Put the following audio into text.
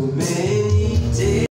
would